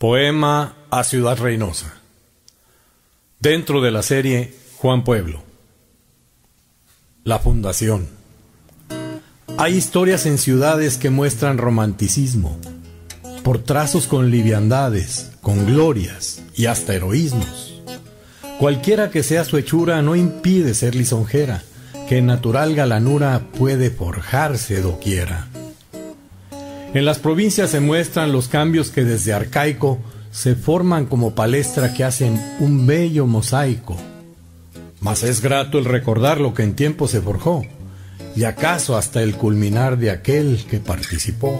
Poema a Ciudad Reynosa. Dentro de la serie Juan Pueblo. La Fundación. Hay historias en ciudades que muestran romanticismo, por trazos con liviandades, con glorias y hasta heroísmos. Cualquiera que sea su hechura no impide ser lisonjera, que natural galanura puede forjarse doquiera. En las provincias se muestran los cambios que desde arcaico se forman como palestra que hacen un bello mosaico. Mas es grato el recordar lo que en tiempo se forjó, y acaso hasta el culminar de aquel que participó.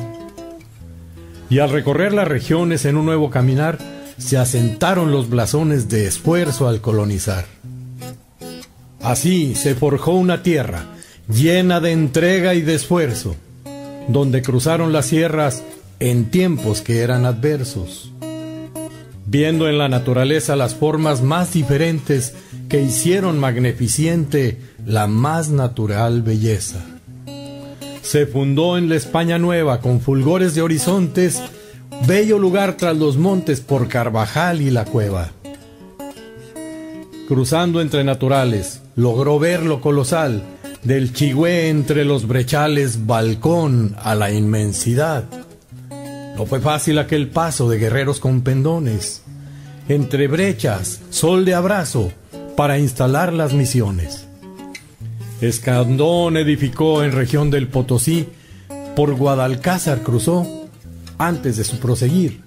Y al recorrer las regiones en un nuevo caminar, se asentaron los blasones de esfuerzo al colonizar. Así se forjó una tierra llena de entrega y de esfuerzo, donde cruzaron las sierras en tiempos que eran adversos, viendo en la naturaleza las formas más diferentes que hicieron magnificiente la más natural belleza. Se fundó en la España Nueva con fulgores de horizontes, bello lugar tras los montes por Carvajal y la cueva. Cruzando entre naturales, logró ver lo colosal, del chigüé entre los brechales, balcón a la inmensidad. No fue fácil aquel paso de guerreros con pendones, entre brechas, sol de abrazo, para instalar las misiones. Escandón edificó en región del Potosí, por Guadalcázar cruzó, antes de su proseguir.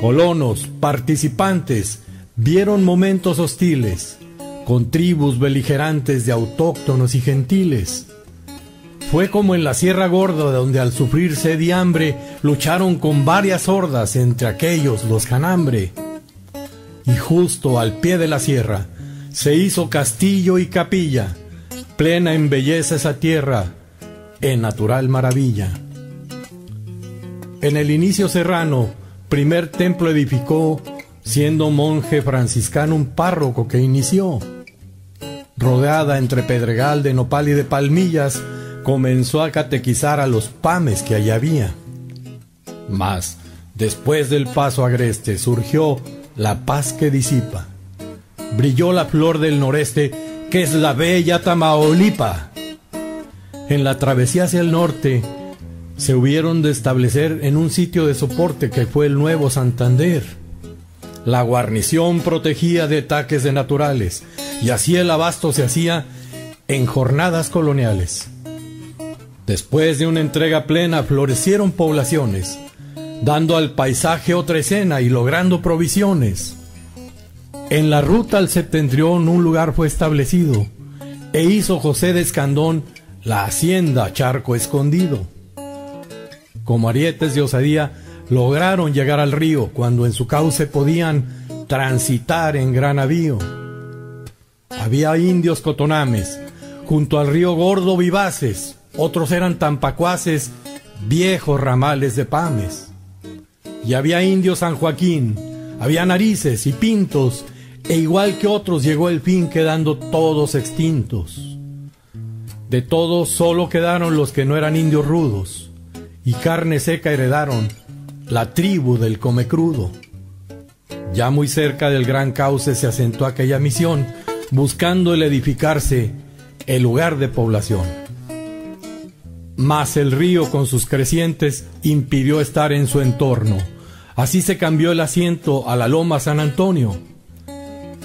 Colonos, participantes, vieron momentos hostiles, con tribus beligerantes de autóctonos y gentiles. Fue como en la Sierra Gorda, donde al sufrir sed y hambre lucharon con varias hordas, entre aquellos los Canambre. Y justo al pie de la sierra se hizo castillo y capilla, plena en belleza esa tierra, en natural maravilla. En el inicio serrano, primer templo edificó, siendo monje franciscano un párroco que inició rodeada entre pedregal de nopal y de palmillas, comenzó a catequizar a los pames que allí había. Mas, después del paso agreste, surgió la paz que disipa. Brilló la flor del noreste, que es la bella Tamaulipa. En la travesía hacia el norte, se hubieron de establecer en un sitio de soporte que fue el Nuevo Santander. La guarnición protegía de ataques de naturales, y así el abasto se hacía en jornadas coloniales. Después de una entrega plena florecieron poblaciones, dando al paisaje otra escena y logrando provisiones. En la ruta al septentrión un lugar fue establecido, e hizo José de Escandón la hacienda Charco Escondido. Como arietes de osadía, lograron llegar al río cuando en su cauce podían transitar en gran avío. Había indios cotonames, junto al río Gordo vivaces, otros eran tampacuaces, viejos ramales de pames. Y había indios San Joaquín, había narices y pintos, e igual que otros llegó el fin quedando todos extintos. De todos solo quedaron los que no eran indios rudos, y carne seca heredaron la tribu del come crudo. Ya muy cerca del gran cauce se asentó aquella misión, buscando el edificarse el lugar de población. Mas el río con sus crecientes impidió estar en su entorno. Así se cambió el asiento a la loma San Antonio.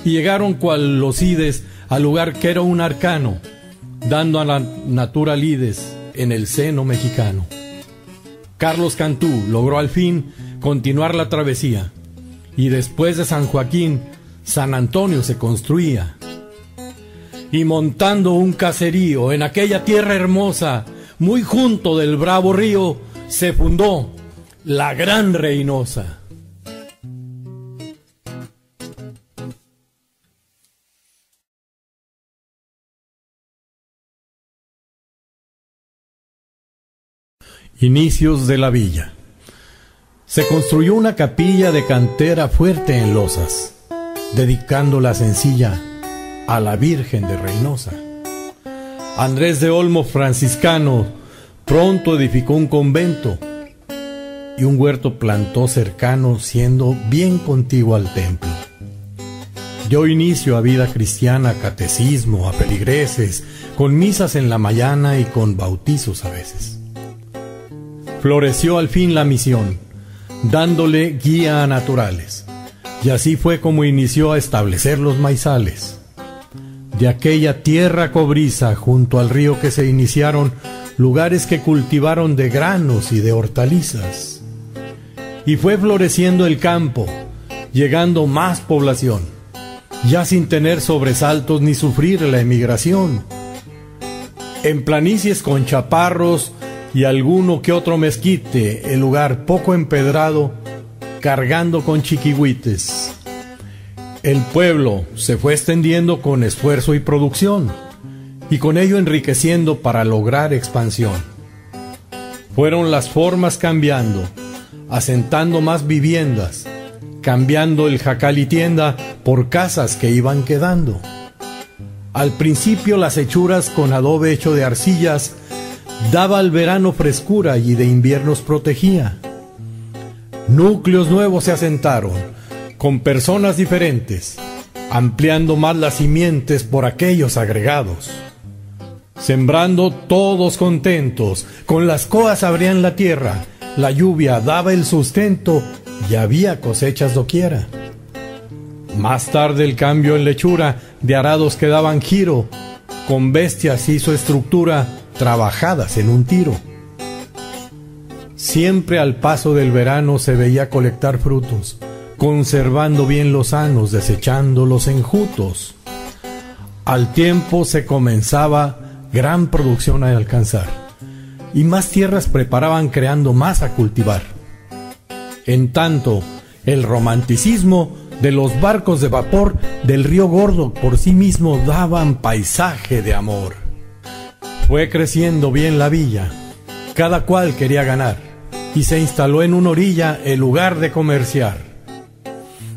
Y llegaron cual los ides al lugar que era un arcano, dando a la naturalides en el seno mexicano. Carlos Cantú logró al fin continuar la travesía, y después de San Joaquín, San Antonio se construía y montando un caserío en aquella tierra hermosa, muy junto del bravo río, se fundó la Gran Reynosa. Inicios de la villa. Se construyó una capilla de cantera fuerte en losas, dedicándola sencilla a la Virgen de Reynosa. Andrés de Olmo, franciscano, pronto edificó un convento y un huerto plantó cercano, siendo bien contiguo al templo. Dio inicio a vida cristiana, catecismo, a peligreses, con misas en la mañana y con bautizos a veces. Floreció al fin la misión, dándole guía a naturales, y así fue como inició a establecer los maizales. De aquella tierra cobriza junto al río que se iniciaron lugares que cultivaron de granos y de hortalizas. Y fue floreciendo el campo, llegando más población, ya sin tener sobresaltos ni sufrir la emigración. En planicies con chaparros y alguno que otro mezquite, el lugar poco empedrado, cargando con chiquihuites. El pueblo se fue extendiendo con esfuerzo y producción y con ello enriqueciendo para lograr expansión. Fueron las formas cambiando, asentando más viviendas, cambiando el jacal y tienda por casas que iban quedando. Al principio las hechuras con adobe hecho de arcillas daba al verano frescura y de inviernos protegía. Núcleos nuevos se asentaron, con personas diferentes, ampliando más las simientes por aquellos agregados sembrando todos contentos, con las coas abrían la tierra, la lluvia daba el sustento y había cosechas doquiera. Más tarde el cambio en lechura de arados que daban giro, con bestias hizo estructura trabajadas en un tiro. Siempre al paso del verano se veía colectar frutos, conservando bien los sanos, desechando los enjutos. Al tiempo se comenzaba gran producción a alcanzar, y más tierras preparaban creando más a cultivar. En tanto, el romanticismo de los barcos de vapor del río Gordo por sí mismo daban paisaje de amor. Fue creciendo bien la villa, cada cual quería ganar, y se instaló en una orilla el lugar de comerciar.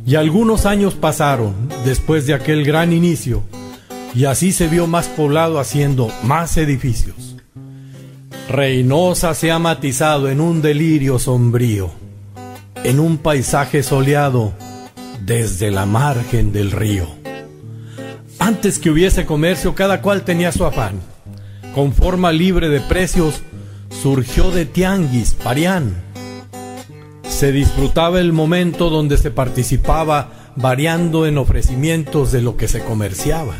Y algunos años pasaron después de aquel gran inicio, y así se vio más poblado haciendo más edificios. Reynosa se ha matizado en un delirio sombrío, en un paisaje soleado desde la margen del río. Antes que hubiese comercio, cada cual tenía su afán. Con forma libre de precios, surgió de Tianguis, Parián. Se disfrutaba el momento donde se participaba variando en ofrecimientos de lo que se comerciaba.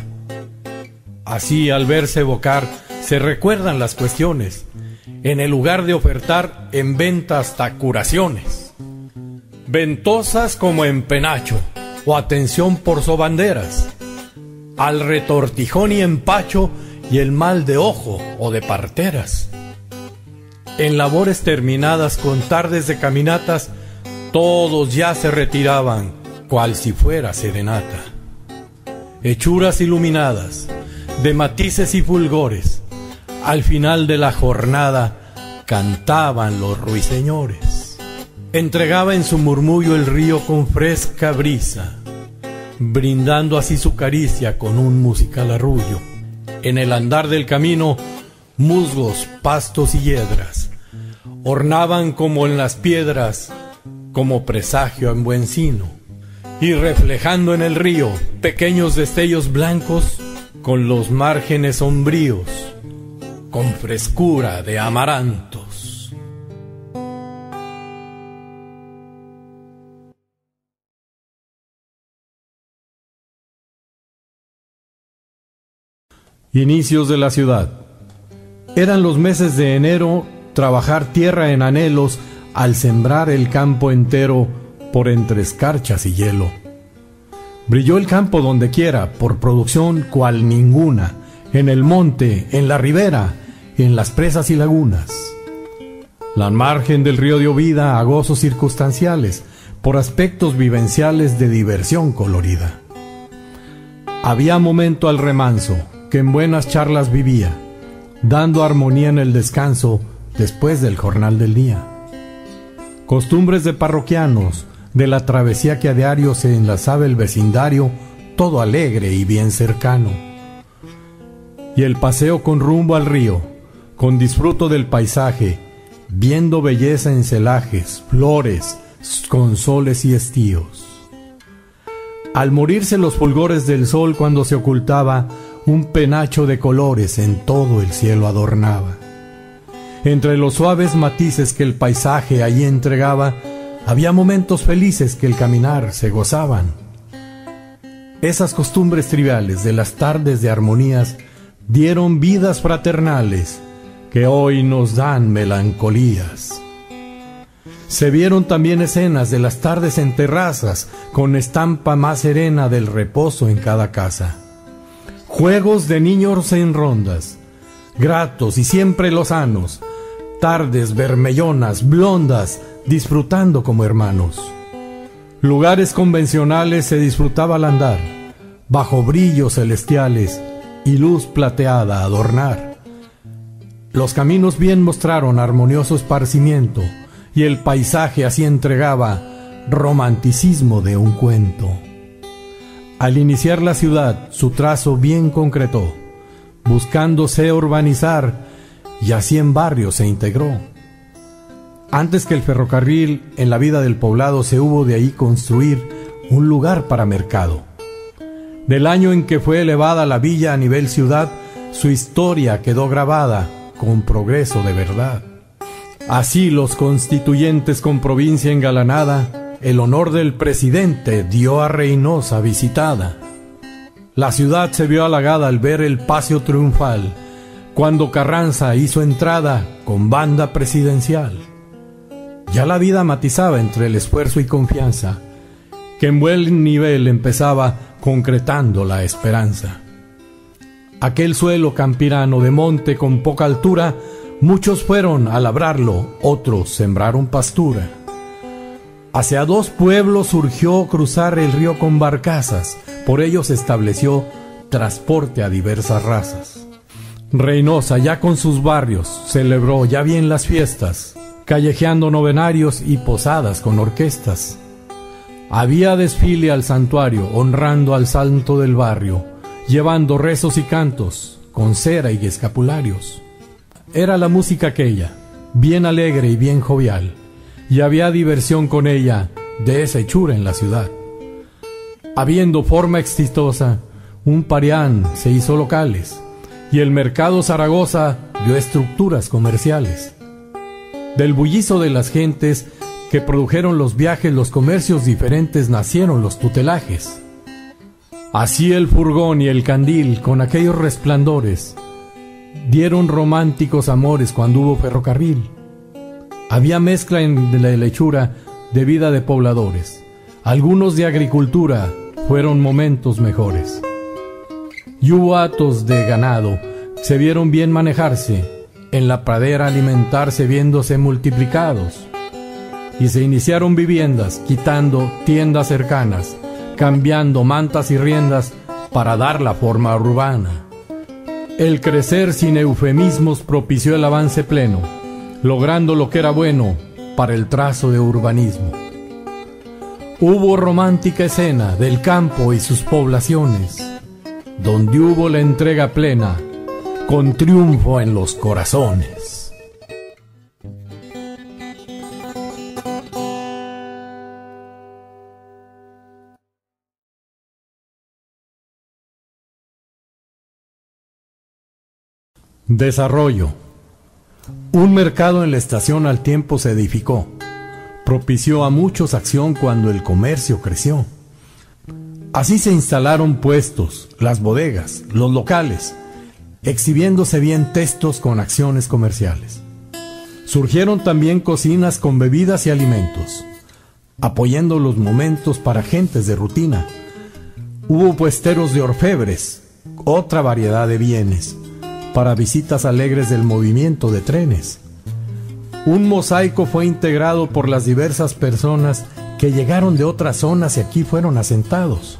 Así, al verse evocar, se recuerdan las cuestiones, en el lugar de ofertar en venta hasta curaciones. Ventosas como en penacho, o atención por sobanderas, al retortijón y empacho y el mal de ojo o de parteras. En labores terminadas con tardes de caminatas, todos ya se retiraban, cual si fuera serenata. Hechuras iluminadas, de matices y fulgores. Al final de la jornada cantaban los ruiseñores. Entregaba en su murmullo el río con fresca brisa, brindando así su caricia con un musical arrullo. En el andar del camino, musgos, pastos y hiedras ornaban como en las piedras, como presagio en buen sino, y reflejando en el río pequeños destellos blancos, con los márgenes sombríos, con frescura de amarantos. Inicios de la ciudad. Eran los meses de enero trabajar tierra en anhelos al sembrar el campo entero por entre escarchas y hielo Brilló el campo donde quiera, por producción cual ninguna, en el monte, en la ribera, en las presas y lagunas. La margen del río dio vida a gozos circunstanciales, por aspectos vivenciales de diversión colorida. Había momento al remanso, que en buenas charlas vivía, dando armonía en el descanso después del jornal del día. Costumbres de parroquianos, de la travesía que a diario se enlazaba el vecindario, todo alegre y bien cercano. Y el paseo con rumbo al río, con disfruto del paisaje, viendo belleza en celajes, flores, con soles y estíos. Al morirse los fulgores del sol cuando se ocultaba, un penacho de colores en todo el cielo adornaba. Entre los suaves matices que el paisaje allí entregaba, había momentos felices que el caminar se gozaban. Esas costumbres triviales de las tardes de armonías dieron vidas fraternales que hoy nos dan melancolías. Se vieron también escenas de las tardes en terrazas, con estampa más serena del reposo en cada casa. Juegos de niños en rondas, gratos y siempre lozanos, tardes vermellonas, blondas, disfrutando como hermanos. Lugares convencionales se disfrutaba al andar, bajo brillos celestiales y luz plateada adornar. Los caminos bien mostraron armonioso esparcimiento, y el paisaje así entregaba romanticismo de un cuento. Al iniciar la ciudad, su trazo bien concretó, buscándose urbanizar, y así en barrios se integró. Antes que el ferrocarril, en la vida del poblado se hubo de ahí construir un lugar para mercado. Del año en que fue elevada la villa a nivel ciudad, su historia quedó grabada con progreso de verdad. Así los constituyentes con provincia engalanada, el honor del presidente dio a Reynosa visitada. La ciudad se vio halagada al ver el paseo triunfal, cuando Carranza hizo entrada con banda presidencial. Ya la vida matizaba entre el esfuerzo y confianza, que en buen nivel empezaba concretando la esperanza. Aquel suelo campirano de monte con poca altura, muchos fueron a labrarlo, otros sembraron pastura. Hacia dos pueblos surgió cruzar el río con barcazas, por ello se estableció transporte a diversas razas. Reynosa ya con sus barrios celebró ya bien las fiestas, callejeando novenarios y posadas con orquestas. Había desfile al santuario honrando al santo del barrio, llevando rezos y cantos con cera y escapularios. Era la música aquella, bien alegre y bien jovial, y había diversión con ella de esa hechura en la ciudad. Habiendo forma exitosa, un parián se hizo locales, y el mercado Zaragoza dio estructuras comerciales. Del bullizo de las gentes que produjeron los viajes, los comercios diferentes, nacieron los tutelajes. Así el furgón y el candil, con aquellos resplandores, dieron románticos amores cuando hubo ferrocarril. Había mezcla en la lechura de vida de pobladores. Algunos de agricultura fueron momentos mejores. Y hubo atos de ganado, se vieron bien manejarse, en la pradera alimentarse viéndose multiplicados. Y se iniciaron viviendas, quitando tiendas cercanas, cambiando mantas y riendas para dar la forma urbana. El crecer sin eufemismos propició el avance pleno, logrando lo que era bueno para el trazo de urbanismo. Hubo romántica escena del campo y sus poblaciones, donde hubo la entrega plena con triunfo en los corazones. Desarrollo. Un mercado en la estación al tiempo se edificó. Propició a muchos acción cuando el comercio creció. Así se instalaron puestos, las bodegas, los locales, exhibiéndose bien textos con acciones comerciales. Surgieron también cocinas con bebidas y alimentos, apoyando los momentos para gentes de rutina. Hubo puesteros de orfebres, otra variedad de bienes, para visitas alegres del movimiento de trenes. Un mosaico fue integrado por las diversas personas que llegaron de otras zonas y aquí fueron asentados.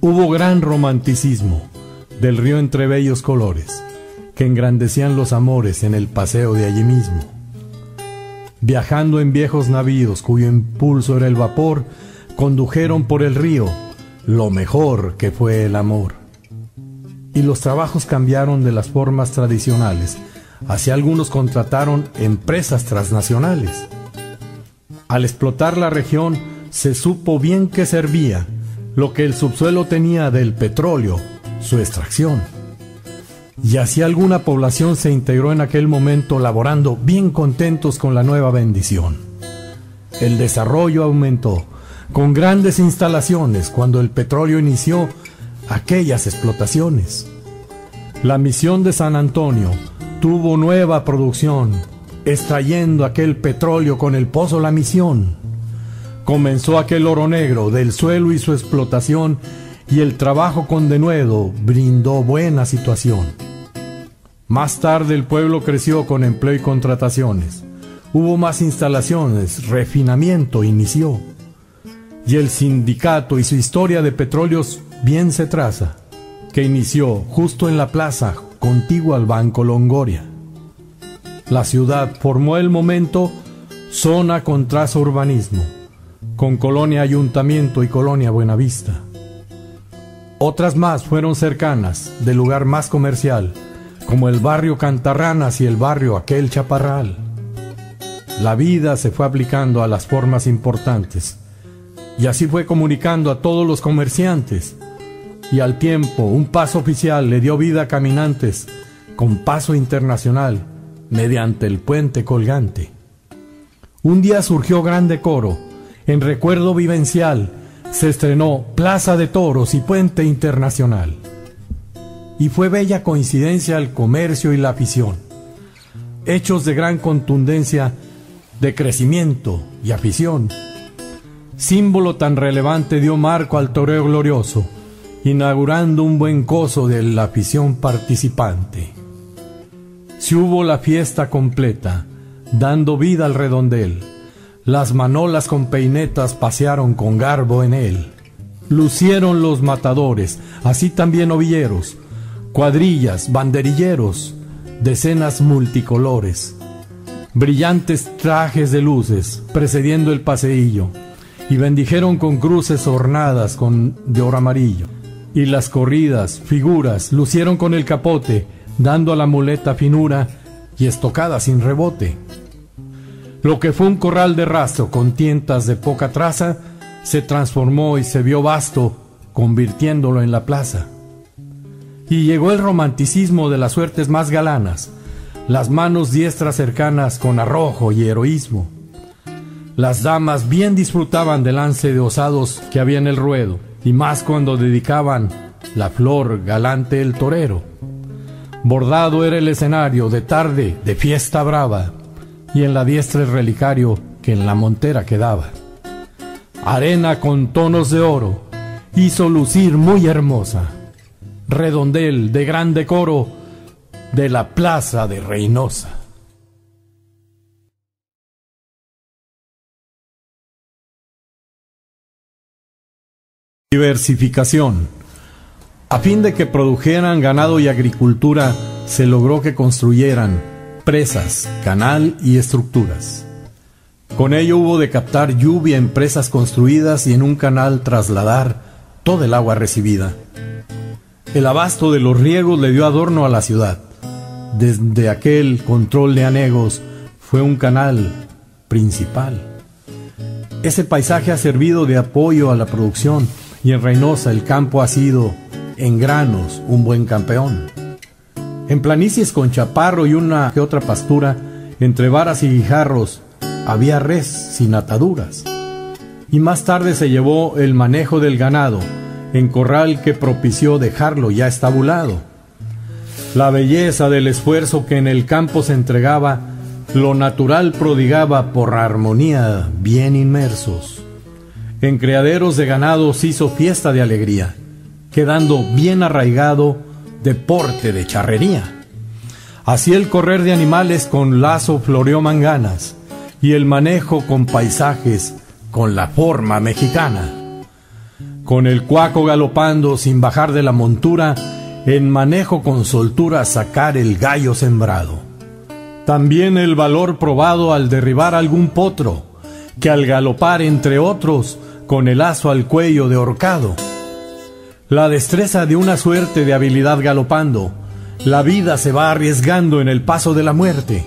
Hubo gran romanticismo, del río entre bellos colores, que engrandecían los amores en el paseo de allí mismo. Viajando en viejos navíos cuyo impulso era el vapor, condujeron por el río lo mejor que fue el amor. Y los trabajos cambiaron de las formas tradicionales Así algunos contrataron empresas transnacionales. Al explotar la región, se supo bien que servía lo que el subsuelo tenía del petróleo, su extracción. Y así alguna población se integró en aquel momento laborando bien contentos con la nueva bendición. El desarrollo aumentó con grandes instalaciones cuando el petróleo inició aquellas explotaciones. La misión de San Antonio tuvo nueva producción, extrayendo aquel petróleo con el pozo La Misión. Comenzó aquel oro negro del suelo y su explotación y el trabajo con denuedo brindó buena situación. Más tarde el pueblo creció con empleo y contrataciones. Hubo más instalaciones, refinamiento inició. Y el sindicato y su historia de petróleos bien se traza, que inició justo en la plaza contigua al Banco Longoria. La ciudad formó el momento zona con trazo urbanismo, con colonia ayuntamiento y colonia Buenavista. Otras más fueron cercanas, del lugar más comercial, como el barrio Cantarranas y el barrio Aquel Chaparral. La vida se fue aplicando a las formas importantes, y así fue comunicando a todos los comerciantes, y al tiempo un paso oficial le dio vida a caminantes con paso internacional mediante el puente colgante. Un día surgió gran decoro, en recuerdo vivencial se estrenó Plaza de Toros y Puente Internacional. Y fue bella coincidencia el comercio y la afición. Hechos de gran contundencia, de crecimiento y afición. Símbolo tan relevante dio marco al toreo glorioso, inaugurando un buen coso de la afición participante. Si hubo la fiesta completa, dando vida al redondel, las manolas con peinetas pasearon con garbo en él. Lucieron los matadores, así también ovilleros, cuadrillas, banderilleros, decenas multicolores, brillantes trajes de luces precediendo el paseillo, y bendijeron con cruces ornadas con de oro amarillo. Y las corridas, figuras, lucieron con el capote, dando a la muleta finura y estocada sin rebote. Lo que fue un corral de rastro con tientas de poca traza, se transformó y se vio vasto, convirtiéndolo en la plaza. Y llegó el romanticismo de las suertes más galanas, las manos diestras cercanas con arrojo y heroísmo. Las damas bien disfrutaban del lance de osados que había en el ruedo, y más cuando dedicaban la flor galante el torero. Bordado era el escenario de tarde, de fiesta brava, y en la diestra el relicario que en la montera quedaba. Arena con tonos de oro hizo lucir muy hermosa, redondel de gran decoro de la plaza de Reynosa. Diversificación. A fin de que produjeran ganado y agricultura, se logró que construyeran presas, canal y estructuras. Con ello hubo de captar lluvia en presas construidas y en un canal trasladar toda el agua recibida. El abasto de los riegos le dio adorno a la ciudad. Desde aquel control de anegos fue un canal principal. Ese paisaje ha servido de apoyo a la producción y en Reynosa el campo ha sido, en granos, un buen campeón. En planicies con chaparro y una que otra pastura, entre varas y guijarros, había res sin ataduras. Y más tarde se llevó el manejo del ganado, en corral que propició dejarlo ya estabulado. La belleza del esfuerzo que en el campo se entregaba, lo natural prodigaba por armonía bien inmersos. En criaderos de ganados hizo fiesta de alegría, quedando bien arraigado deporte de charrería. Así el correr de animales con lazo floreó manganas y el manejo con paisajes con la forma mexicana. Con el cuaco galopando sin bajar de la montura, en manejo con soltura sacar el gallo sembrado. También el valor probado al derribar algún potro, que al galopar entre otros, con el lazo al cuello de horcado la destreza de una suerte de habilidad galopando, La vida se va arriesgando en el paso de la muerte.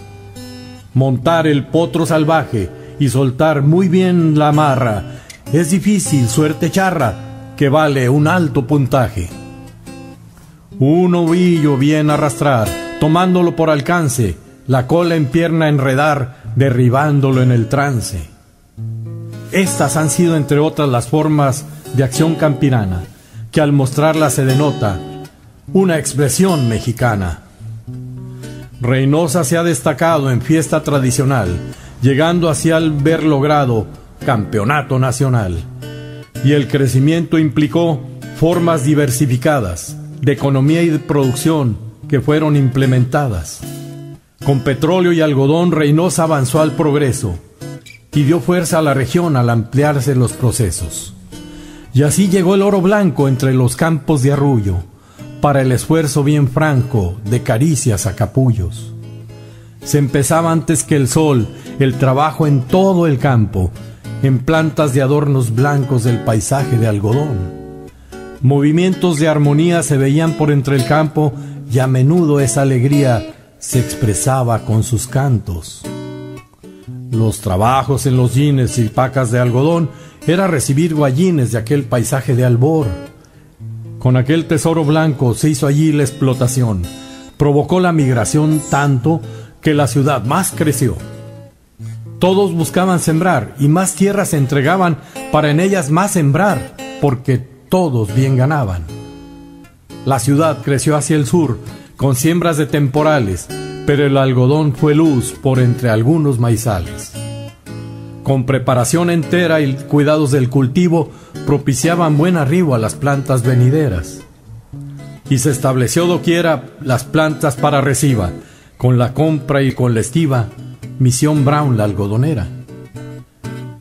Montar el potro salvaje y soltar muy bien la amarra es difícil, suerte charra, que vale un alto puntaje. Un ovillo bien arrastrar, tomándolo por alcance, la cola en pierna enredar, derribándolo en el trance. Estas han sido entre otras las formas de acción campirana, que al mostrarla se denota una expresión mexicana. Reynosa se ha destacado en fiesta tradicional, llegando hacia el ver logrado campeonato nacional. Y el crecimiento implicó formas diversificadas de economía y de producción que fueron implementadas. Con petróleo y algodón Reynosa avanzó al progreso y dio fuerza a la región al ampliarse los procesos. Y así llegó el oro blanco entre los campos de arrullo, para el esfuerzo bien franco de caricias a capullos. Se empezaba antes que el sol el trabajo en todo el campo, en plantas de adornos blancos del paisaje de algodón. Movimientos de armonía se veían por entre el campo y a menudo esa alegría se expresaba con sus cantos. Los trabajos en los jeans y pacas de algodón era recibir guayines de aquel paisaje de albor con aquel tesoro blanco se hizo allí la explotación. Provocó la migración tanto que la ciudad más creció. Todos buscaban sembrar y más tierras se entregaban para en ellas más sembrar, porque todos bien ganaban. La ciudad creció hacia el sur, con siembras de temporales, pero el algodón fue luz por entre algunos maizales. Con preparación entera y cuidados del cultivo, propiciaban buen arribo a las plantas venideras. Y se estableció doquiera las plantas para reciba, con la compra y con la estiva, Misión Brown la algodonera.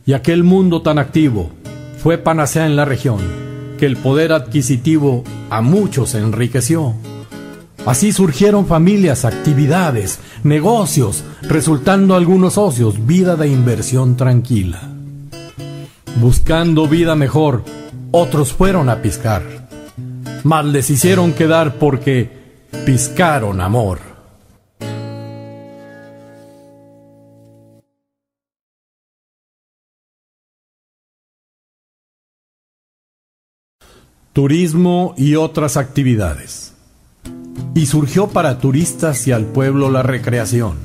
Y aquel mundo tan activo fue panacea en la región, que el poder adquisitivo a muchos enriqueció. Así surgieron familias, actividades, negocios, resultando algunos socios, vida de inversión tranquila. Buscando vida mejor, otros fueron a piscar, mas les hicieron quedar porque piscaron amor. Turismo y otras actividades. Y surgió para turistas y al pueblo la recreación,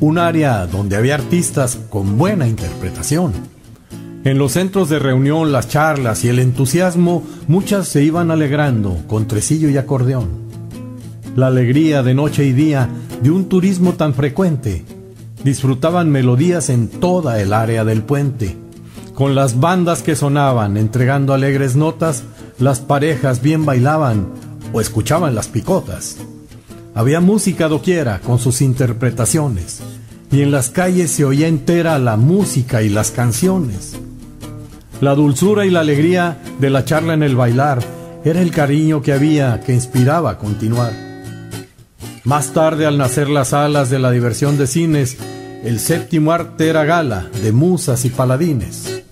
un área donde había artistas con buena interpretación en los centros de reunión, las charlas y el entusiasmo, muchas se iban alegrando con tresillo y acordeón. La alegría de noche y día de un turismo tan frecuente. Disfrutaban melodías en toda el área del puente. Con las bandas que sonaban entregando alegres notas, las parejas bien bailaban o escuchaban las picotas. Había música doquiera con sus interpretaciones, y en las calles se oía entera la música y las canciones. La dulzura y la alegría de la charla en el bailar era el cariño que había que inspiraba a continuar. Más tarde, al nacer las alas de la diversión de cines, el séptimo arte era gala de musas y paladines.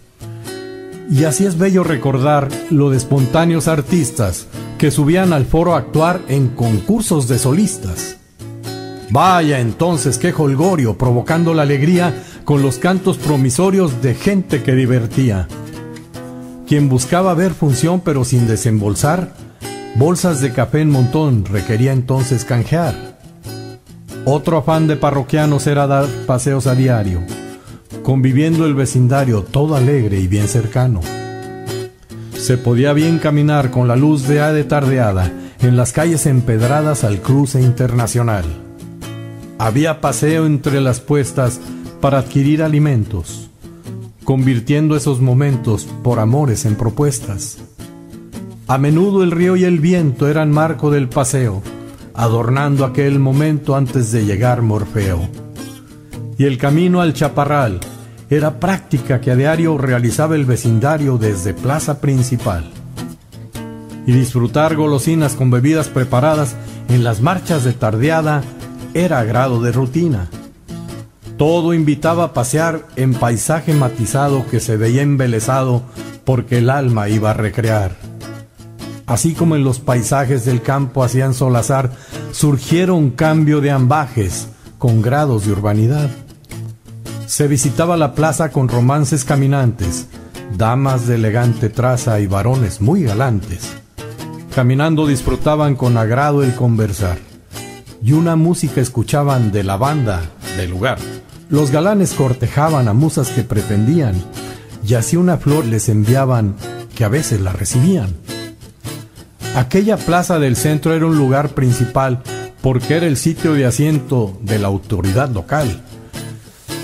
Y así es bello recordar lo de espontáneos artistas que subían al foro a actuar en concursos de solistas. Vaya entonces qué holgorio provocando la alegría con los cantos promisorios de gente que divertía. Quien buscaba ver función pero sin desembolsar, bolsas de café en montón requería entonces canjear. Otro afán de parroquianos era dar paseos a diario, conviviendo el vecindario todo alegre y bien cercano. Se podía bien caminar con la luz de de tardeada en las calles empedradas al cruce internacional. Había paseo entre las puestas para adquirir alimentos convirtiendo esos momentos por amores en propuestas. A menudo el río y el viento eran marco del paseo, adornando aquel momento antes de llegar Morfeo. Y el camino al chaparral era práctica que a diario realizaba el vecindario desde plaza principal. Y disfrutar golosinas con bebidas preparadas en las marchas de tardeada era grado de rutina. Todo invitaba a pasear en paisaje matizado que se veía embelesado porque el alma iba a recrear. Así como en los paisajes del campo hacían solazar surgieron cambio de ambajes con grados de urbanidad. Se visitaba la plaza con romances caminantes, damas de elegante traza y varones muy galantes. Caminando disfrutaban con agrado el conversar, y una música escuchaban de la banda del lugar. Los galanes cortejaban a musas que pretendían, y así una flor les enviaban que a veces la recibían. Aquella plaza del centro era un lugar principal porque era el sitio de asiento de la autoridad local.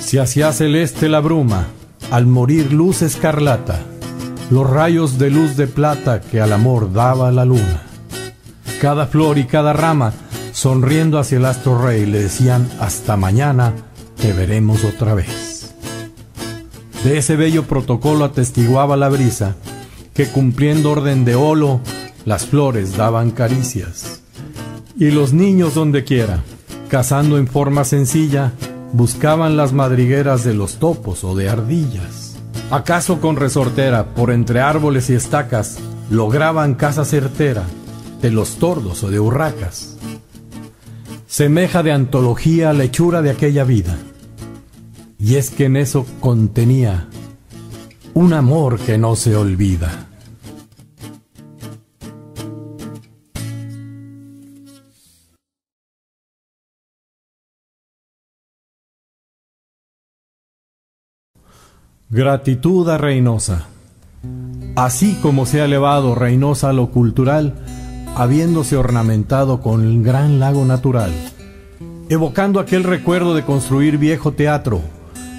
Se hacía celeste la bruma, al morir luz escarlata, los rayos de luz de plata que al amor daba la luna. Cada flor y cada rama, sonriendo hacia el astro rey, le decían, hasta mañana te veremos otra vez. De ese bello protocolo atestiguaba la brisa, que cumpliendo orden de olo, las flores daban caricias. Y los niños donde quiera, cazando en forma sencilla, buscaban las madrigueras de los topos o de ardillas. ¿Acaso con resortera, por entre árboles y estacas, lograban caza certera de los tordos o de urracas? Semeja de antología la hechura de aquella vida. Y es que en eso contenía un amor que no se olvida. Gratitud a Reynosa. Así como se ha elevado Reynosa a lo cultural, habiéndose ornamentado con el gran lago natural, evocando aquel recuerdo de construir viejo teatro,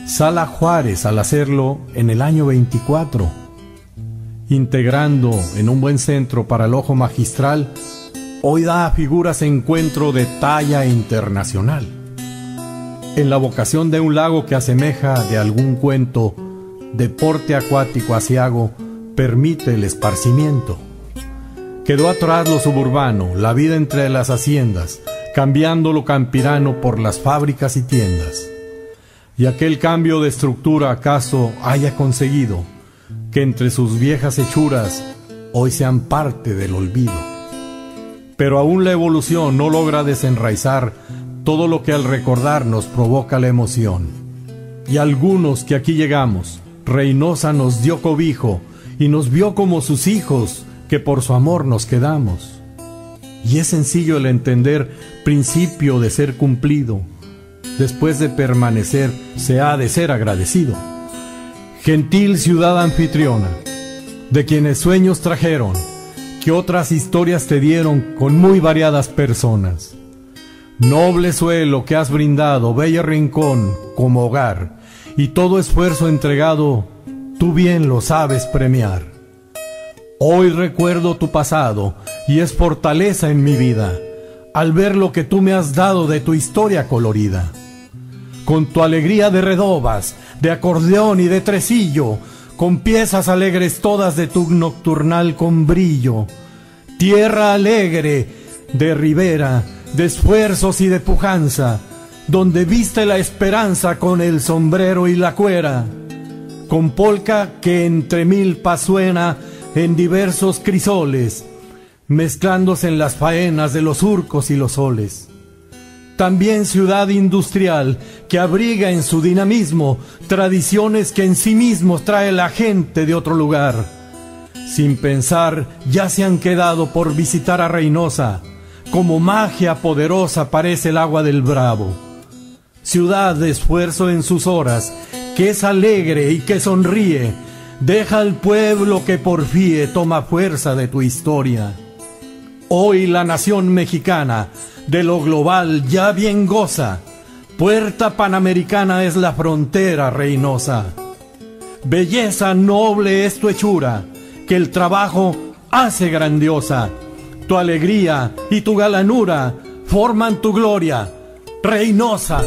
Sala Juárez al hacerlo en el año 24, integrando en un buen centro para el ojo magistral, hoy da a figuras encuentro de talla internacional. En la vocación de un lago que asemeja de algún cuento deporte acuático asiago permite el esparcimiento. Quedó atrás lo suburbano, la vida entre las haciendas, cambiando lo campirano por las fábricas y tiendas. Y aquel cambio de estructura acaso haya conseguido que entre sus viejas hechuras hoy sean parte del olvido. Pero aún la evolución no logra desenraizar todo lo que al recordar nos provoca la emoción. Y algunos que aquí llegamos, Reynosa nos dio cobijo y nos vio como sus hijos, que por su amor nos quedamos. Y es sencillo el entender principio de ser cumplido. Después de permanecer, se ha de ser agradecido. Gentil ciudad anfitriona, de quienes sueños trajeron, que otras historias te dieron con muy variadas personas. Noble suelo que has brindado, bello rincón como hogar, y todo esfuerzo entregado, tú bien lo sabes premiar. Hoy recuerdo tu pasado y es fortaleza en mi vida al ver lo que tú me has dado de tu historia colorida. Con tu alegría de redobas, de acordeón y de tresillo, con piezas alegres todas de tu nocturnal con brillo, tierra alegre de ribera, de esfuerzos y de pujanza, donde viste la esperanza con el sombrero y la cuera, con polca que entre mil suena en diversos crisoles, mezclándose en las faenas de los surcos y los soles. También ciudad industrial que abriga en su dinamismo tradiciones que en sí mismos trae la gente de otro lugar. Sin pensar, ya se han quedado por visitar a Reynosa, como magia poderosa parece el agua del Bravo ciudad de esfuerzo en sus horas, que es alegre y que sonríe, deja al pueblo que porfíe toma fuerza de tu historia. Hoy la nación mexicana de lo global ya bien goza, puerta panamericana es la frontera reinosa. Belleza noble es tu hechura, que el trabajo hace grandiosa. Tu alegría y tu galanura forman tu gloria, reinosa.